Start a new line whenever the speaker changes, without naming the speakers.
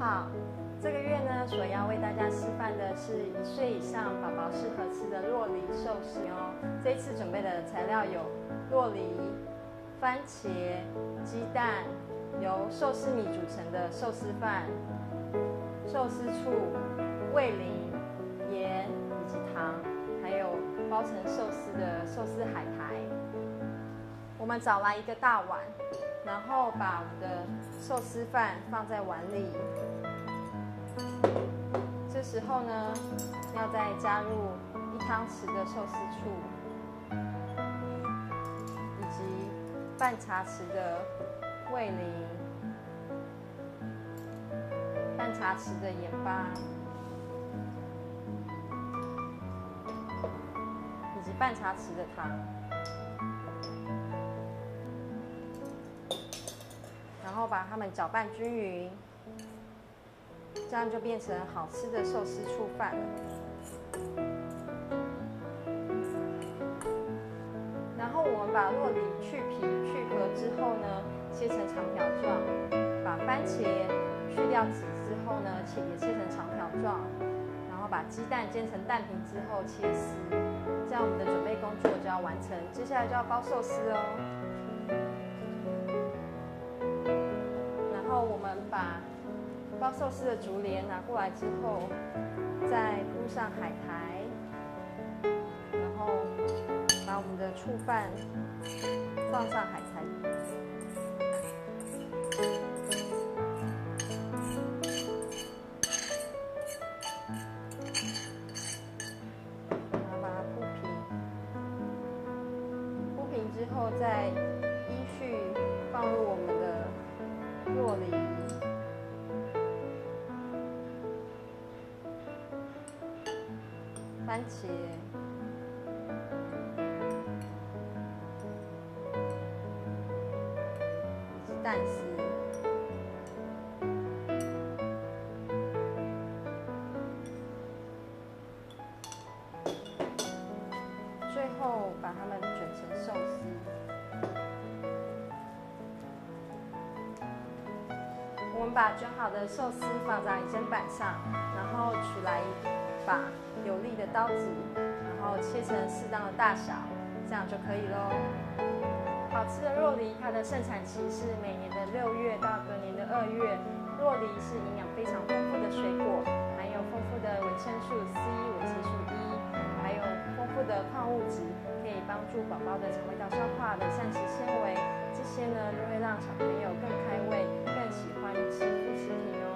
好，这个月呢所要为大家示范的是一岁以上宝宝适合吃的洛梨寿司哦。这一次准备的材料有洛梨、番茄、鸡蛋，由寿司米组成的寿司饭、寿司醋、味淋、盐以及糖，还有包成寿司的寿司海苔。我们找来一个大碗，然后把我们的寿司饭放在碗里。这时候呢，要再加入一汤匙的寿司醋，以及半茶匙的味淋，半茶匙的盐巴，以及半茶匙的糖，然后把它们搅拌均匀。这样就变成好吃的寿司醋饭了。然后我们把洛梨去皮去核之后呢，切成长条状；把番茄去掉籽之后呢，切也切成长条状。然后把鸡蛋煎成蛋皮之后切丝，这样我们的准备工作就要完成。接下来就要包寿司哦。然后我们把。包寿司的竹帘拿过来之后，再铺上海苔，然后把我们的醋饭放上海苔，然后把它铺平，铺平之后再依序放入我们的洛梨。番茄，以及蛋丝，最后把它们卷成寿司。们把卷好的寿司放在砧板上，然后取来一把。有力的刀子，然后切成适当的大小，这样就可以喽。好吃的肉梨，它的盛产期是每年的六月到隔年的二月。肉梨是营养非常丰富的水果，含有丰富的维生素 C、维生素 E，还有丰富的矿物质，可以帮助宝宝的肠胃道消化的膳食纤维。这些呢，都会让小朋友更开胃，喜欢吃护食品哟